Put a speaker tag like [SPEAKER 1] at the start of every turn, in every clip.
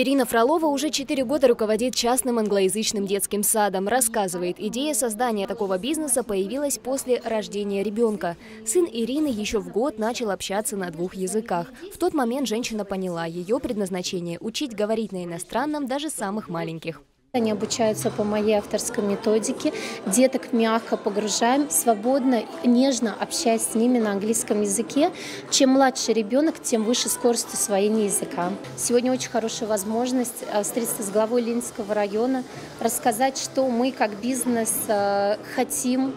[SPEAKER 1] Ирина Фролова уже 4 года руководит частным англоязычным детским садом. Рассказывает, идея создания такого бизнеса появилась после рождения ребенка. Сын Ирины еще в год начал общаться на двух языках. В тот момент женщина поняла, ее предназначение – учить говорить на иностранном даже самых маленьких.
[SPEAKER 2] Они обучаются по моей авторской методике. Деток мягко погружаем, свободно, нежно общаясь с ними на английском языке. Чем младше ребенок, тем выше скорость усвоения языка. Сегодня очень хорошая возможность э, встретиться с главой Ленинского района, рассказать, что мы как бизнес э, хотим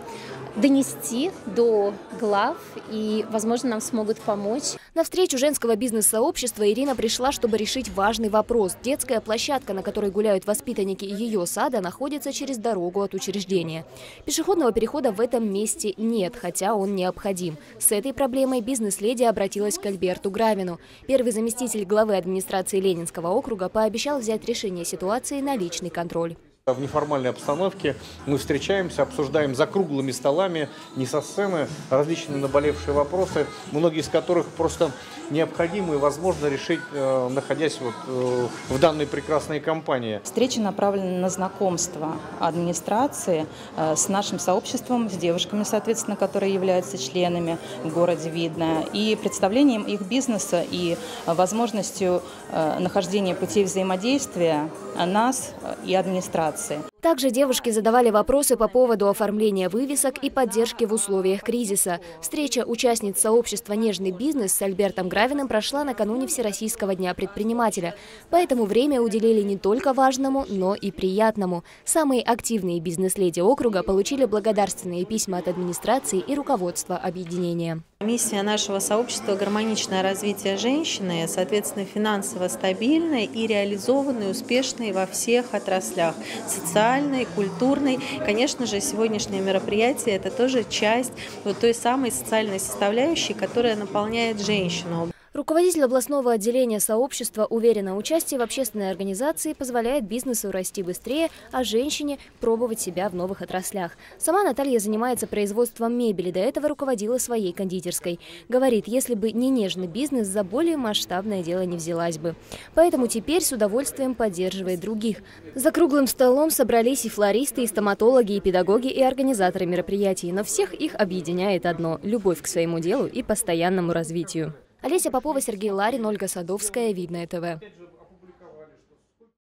[SPEAKER 2] донести до глав, и, возможно, нам смогут помочь.
[SPEAKER 1] На встречу женского бизнес-сообщества Ирина пришла, чтобы решить важный вопрос. Детская площадка, на которой гуляют воспитанники ее сада, находится через дорогу от учреждения. Пешеходного перехода в этом месте нет, хотя он необходим. С этой проблемой бизнес-леди обратилась к Альберту Гравину. Первый заместитель главы администрации Ленинского округа пообещал взять решение ситуации на личный контроль.
[SPEAKER 3] В неформальной обстановке мы встречаемся, обсуждаем за круглыми столами, не со сцены, различные наболевшие вопросы, многие из которых просто необходимы и возможно решить, э, находясь вот э, в данной прекрасной компании.
[SPEAKER 4] Встреча направлена на знакомство администрации э, с нашим сообществом, с девушками, соответственно, которые являются членами в городе Видное, и представлением их бизнеса и возможностью нахождения путей взаимодействия нас и администрации. passado sempre.
[SPEAKER 1] Также девушки задавали вопросы по поводу оформления вывесок и поддержки в условиях кризиса. Встреча участниц сообщества «Нежный бизнес» с Альбертом Гравиным прошла накануне Всероссийского дня предпринимателя. Поэтому время уделили не только важному, но и приятному. Самые активные бизнес-леди округа получили благодарственные письма от администрации и руководства объединения.
[SPEAKER 5] Миссия нашего сообщества – гармоничное развитие женщины, соответственно, финансово стабильной и реализованной, успешной во всех отраслях – социальной, культурной. Конечно же, сегодняшнее мероприятие – это тоже часть вот той самой социальной составляющей, которая наполняет женщину.
[SPEAKER 1] Руководитель областного отделения сообщества уверена, участие в общественной организации позволяет бизнесу расти быстрее, а женщине пробовать себя в новых отраслях. Сама Наталья занимается производством мебели, до этого руководила своей кондитерской. Говорит, если бы не нежный бизнес, за более масштабное дело не взялась бы. Поэтому теперь с удовольствием поддерживает других. За круглым столом собрались и флористы, и стоматологи, и педагоги, и организаторы мероприятий, но всех их объединяет одно – любовь к своему делу и постоянному развитию. Олеся Попова, Сергей Ларин, Ольга Садовская, Видное ТВ.